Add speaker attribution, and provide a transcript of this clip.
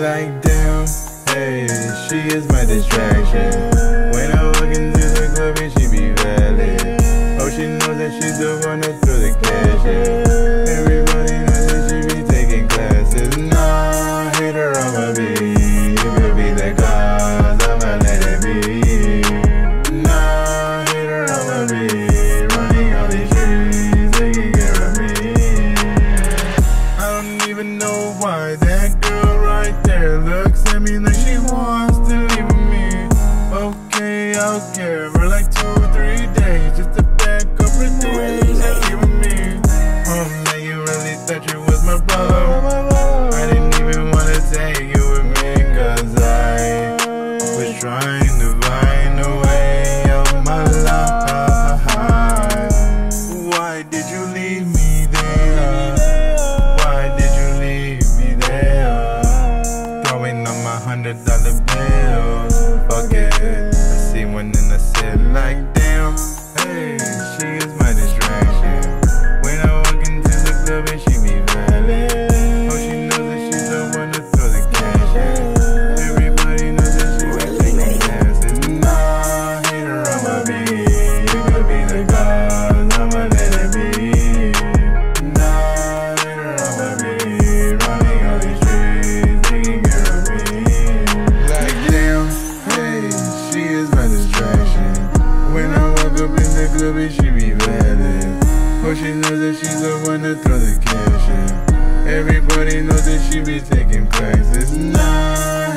Speaker 1: like damn. Hey, she is my distraction. Her like two, or three days just to back up her things that she with me. Oh man, you really thought you was my brother. I didn't even wanna take you with me, cause I was trying to find a way of my life. Why did you leave me there? Why did you leave me there? Throwing on my hundred dollar bills. Fuck it said like damn, hey, she is my distraction. When I walk into the club and she be violent, oh she knows that she's the one to throw the cash at. Everybody knows that she would take the chances. Nah, hater, I'ma be, you could be the cause, I'ma let it be. Nah, hater, I'ma running all these streets, thinking you're Like damn, hey, she is my distraction. When I walk up in the club and she be valid Oh, she knows that she's the one that throw the cash in. Everybody knows that she be taking prices. Nah.